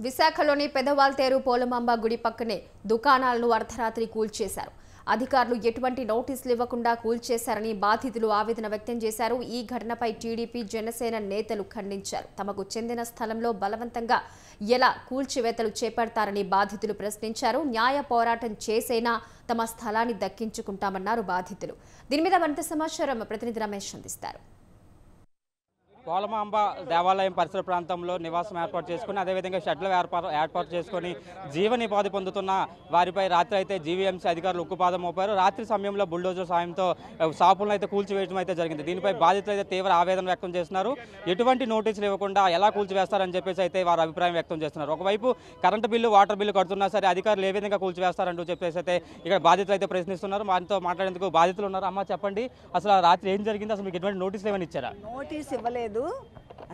విశాఖలోని పెదవాల్తేరు పోలమాంబ గుడి పక్కనే దుకాణాలను అర్ధరాత్రి కూల్చేశారు. అధికారులు ఎటువంటి నోటీసులు ఇవ్వకుండా కూల్చేశారని బాధితులు ఆవేదన వ్యక్తం చేశారు. ఈ ఘటనపై టీడీపీ జనసేన నేతలు ఖండించారు. తమకు చెందిన స్థలంలో బలవంతంగా ఎలా కూల్చివేతలు చేపడతారని బాధితులు ప్రశ్నించారు. న్యాయ పోరాటం చేసైనా తమ స్థలాన్ని దక్కించుకుంటామన్నారు బాధితులు. దీని మీద మరింత సమాచారం ప్రతినిధి రమేష్ అందిస్తారు. పోలమాంబ దేవాలయం పరిసర ప్రాంతంలో నివాసం ఏర్పాటు చేసుకుని అదేవిధంగా షెడ్లు ఏర్పాటు ఏర్పాటు చేసుకుని జీవనోపాధి పొందుతున్న వారిపై రాత్రి అయితే జీవీఎంసీ అధికారులు ఉక్కుపాదం మోపారు. రాత్రి సమయంలో బుల్డోజర్ సాయంతో షాపులను అయితే కూల్చివేయడం అయితే జరిగింది. దీనిపై బాధితులు అయితే తీవ్ర ఆవేదన వ్యక్తం చేస్తున్నారు. ఎటువంటి నోటీసులు ఇవ్వకుండా ఎలా కూల్చివేస్తారని చెప్పేసి అయితే వారు అభిప్రాయం వ్యక్తం చేస్తున్నారు. ఒకవైపు కరెంటు బిల్లు వాటర్ బిల్లు కడుతున్నా సరే అధికారులు ఏ విధంగా కూల్చివేస్తారంటూ చెప్పేసి అయితే ఇక్కడ బాధితులు అయితే ప్రశ్నిస్తున్నారు. వారితో మాట్లాడేందుకు బాధితులు ఉన్నారు. అమ్మ చెప్పండి. అసలు రాత్రి ఏం జరిగింది? అసలు మీకు ఎటువంటి నోటీసులు ఏమైనా ఇచ్చారా? నోటీస్ ఇవ్వలేదు.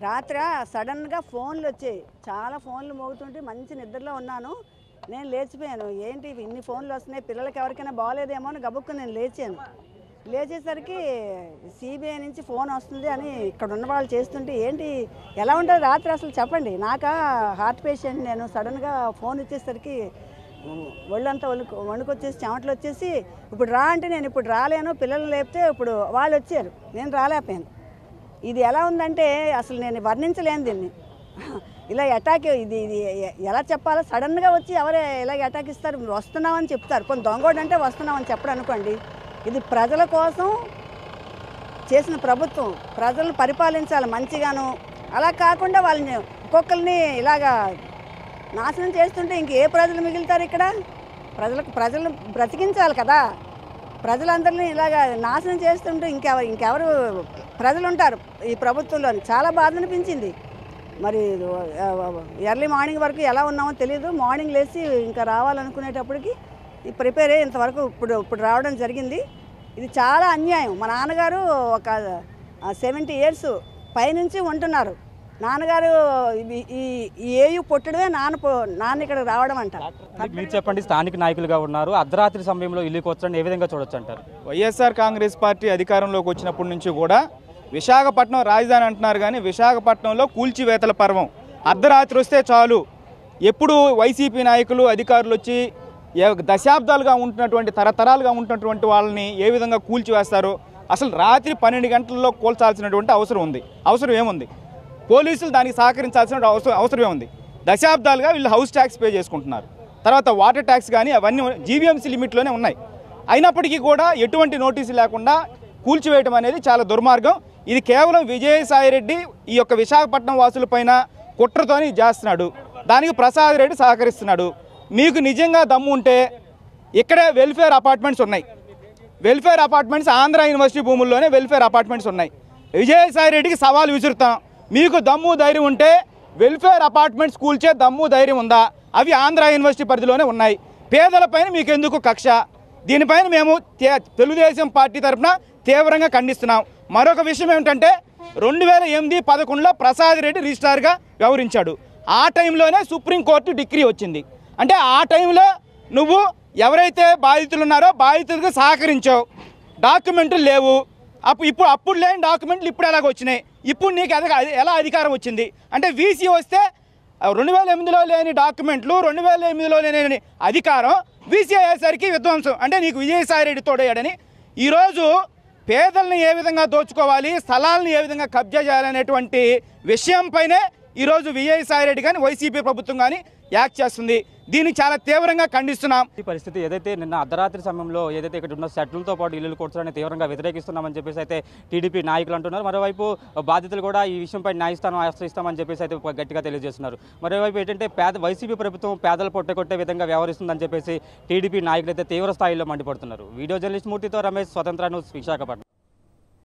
రాత్రి సడన్గా ఫోన్లు వచ్చాయి. చాలా ఫోన్లు మోగుతుంటే మంచి నిద్రలో ఉన్నాను. నేను లేచిపోయాను. ఏంటి ఇవి ఇన్ని ఫోన్లు వస్తున్నాయి? పిల్లలకి ఎవరికైనా బాగాలేదేమో అని గబుక్కు నేను లేచాను. లేచేసరికి సిబిఐ నుంచి ఫోన్ వస్తుంది అని ఇక్కడ ఉన్న వాళ్ళు చేస్తుంటే ఏంటి ఎలా ఉంటుంది రాత్రి అసలు చెప్పండి. నాకా హార్ట్ పేషెంట్ నేను సడన్గా ఫోన్ వచ్చేసరికి ఒళ్ళంతా వణుకు వణుకొచ్చేసి చెమటలు వచ్చేసి ఇప్పుడు రా అంటే నేను ఇప్పుడు రాలేను పిల్లలు లేపితే ఇప్పుడు వాళ్ళు వచ్చారు. నేను రాలేకపోయాను. ఇది ఎలా ఉందంటే అసలు నేను వర్ణించలేను దీన్ని. ఇలా అటాక్ ఇది ఇది ఎలా చెప్పాలో సడన్గా వచ్చి ఎవరే ఇలాగ అటాక్ ఇస్తారు? వస్తున్నామని చెప్తారు. కొన్ని దొంగోడు అంటే వస్తున్నామని చెప్పడం అనుకోండి. ఇది ప్రజల కోసం చేసిన ప్రభుత్వం. ప్రజలను పరిపాలించాలి మంచిగాను. అలా కాకుండా వాళ్ళని ఒక్కొక్కరిని ఇలాగా నాశనం చేస్తుంటే ఇంక ఏ ప్రజలు మిగులుతారు ఇక్కడ? ప్రజలకు ప్రజలను బ్రతికించాలి కదా. ప్రజలందరినీ ఇలాగా నాశనం చేస్తుంటే ఇంకెవరు ఇంకెవరు ప్రజలు ఉంటారు ఈ ప్రభుత్వంలో చాలా బాధ అనిపించింది మరి ఎర్లీ మార్నింగ్ వరకు ఎలా ఉన్నామో తెలియదు మార్నింగ్ లేచి ఇంకా రావాలనుకునేటప్పటికి ఈ ప్రిపేర్ అయ్యి ఇంతవరకు ఇప్పుడు ఇప్పుడు రావడం జరిగింది. ఇది చాలా అన్యాయం. మా నాన్నగారు ఒక సెవెంటీ ఇయర్స్ పైనుంచి ఉంటున్నారు. నాన్నగారు ఇవి- ఈ ఈ ఏయు పుట్టడమే నాన్న నాన్న ఇక్కడ రావడం అంట. మీరు చెప్పండి స్థానిక నాయకులుగా ఉన్నారు. అర్ధరాత్రి సమయంలో ఇల్లు కూర్చొని ఏ విధంగా చూడొచ్చు అంటారు? వైఎస్ఆర్ కాంగ్రెస్ పార్టీ అధికారంలోకి వచ్చినప్పటి నుంచి కూడా విశాఖపట్నం రాజధాని అంటున్నారు కానీ విశాఖపట్నంలో కూల్చివేతల పర్వం. అర్ధరాత్రి వస్తే చాలు. ఎప్పుడు వైసీపీ నాయకులు అధికారులు వచ్చి ఏ- దశాబ్దాలుగా ఉంటున్నటువంటి తరతరాలుగా ఉంటున్నటువంటి వాళ్ళని ఏ విధంగా కూల్చివేస్తారో అసలు రాత్రి పన్నెండు గంటల్లో కూల్చాల్సినటువంటి అవసరం ఉంది. అవసరం ఏముంది? పోలీసులు దానికి సహకరించాల్సిన అవసరం అవసరమే ఉంది. దశాబ్దాలుగా వీళ్ళు హౌస్ ట్యాక్స్ పే చేసుకుంటున్నారు. తర్వాత వాటర్ ట్యాక్స్ కానీ అవన్నీ జీవీఎంసీ లిమిట్లోనే ఉన్నాయి. అయినప్పటికీ కూడా ఎటువంటి నోటీసు లేకుండా కూల్చివేయటం అనేది చాలా దుర్మార్గం. ఇది కేవలం విజయసాయిరెడ్డి ఈ యొక్క విశాఖపట్నం వాసులపైన కుట్రతోని చేస్తున్నాడు. దానికి ప్రసాద్ రెడ్డి సహకరిస్తున్నాడు. మీకు నిజంగా దమ్ము ఉంటే ఇక్కడే వెల్ఫేర్ అపార్ట్మెంట్స్ ఉన్నాయి. వెల్ఫేర్ అపార్ట్మెంట్స్ ఆంధ్ర యూనివర్సిటీ భూముల్లోనే వెల్ఫేర్ అపార్ట్మెంట్స్ ఉన్నాయి. విజయసాయి రెడ్డికి సవాల్ విసురుతాం. మీకు దమ్ము ధైర్యం ఉంటే వెల్ఫేర్ అపార్ట్మెంట్స్ కూల్చే దమ్ము ధైర్యం ఉందా? అవి ఆంధ్ర యూనివర్సిటీ పరిధిలోనే ఉన్నాయి. పేదలపైన మీకు ఎందుకు కక్ష? దీనిపైన మేము తెలుగుదేశం పార్టీ తరఫున తీవ్రంగా ఖండిస్తున్నాం. మరొక విషయం ఏమిటంటే రెండు వేల ఎనిమిది పదకొండులో ప్రసాద్ రెడ్డి రిజిస్ట్రార్గా వ్యవహరించాడు. ఆ టైంలోనే సుప్రీంకోర్టు డిగ్రీ వచ్చింది. అంటే ఆ టైంలో నువ్వు ఎవరైతే బాధితులు ఉన్నారో బాధితులకు సహకరించావు. డాక్యుమెంట్లు లేవు. అప్పుడు ఇప్పుడు అప్పుడు లేని డాక్యుమెంట్లు ఇప్పుడు ఎలాగ వచ్చినాయి? ఇప్పుడు నీకు ఎలాగ ఎలా అధికారం వచ్చింది? అంటే వీసీ వస్తే రెండు వేల ఎనిమిదిలో లేని డాక్యుమెంట్లు రెండు వేల ఎనిమిదిలో లేని అధికారం వీసీ అయ్యేసరికి విధ్వంసం. అంటే నీకు విజయసాయి రెడ్డి తోడయ్యాడని ఈరోజు పేదల్ని ఏ విధంగా దోచుకోవాలి స్థలాలను ఏ విధంగా కబ్జా చేయాలనేటువంటి విషయంపైనే ఈరోజు విజయసాయి రెడ్డి కానీ వైసీపీ ప్రభుత్వం కానీ యాక్ట్ చేస్తుంది. దీన్ని చాలా తీవ్రంగా ఖండిస్తున్నాం. ఈ పరిస్థితి ఏదైతే నిన్న అర్ధరాత్రి సమయంలో ఏదైతే ఇక్కడ ఉన్న సెట్లతో పాటు ఇల్లు కూర్చోని తీవ్రంగా వ్యతిరేకిస్తున్నామని చెప్పేసి అయితే టీడీపీ నాయకులు అంటున్నారు. మరోవైపు బాధితులు కూడా ఈ విషయంపై న్యాయస్థానం ఆశ్రయిస్తామని చెప్పేసి అయితే గట్టిగా తెలియజేస్తున్నారు. మరోవైపు ఏంటంటే పేద వైసీపీ ప్రభుత్వం పేదలు పొట్టగొట్టే విధంగా వ్యవహరిస్తుందని చెప్పేసి టీడీపీ నాయకులు అయితే తీవ్ర స్థాయిలో మండిపడుతున్నారు. వీడియో జర్నలిస్ట్ మూర్తితో రమేష్ స్వతంత్ర న్యూస్ విశాఖపట్నం.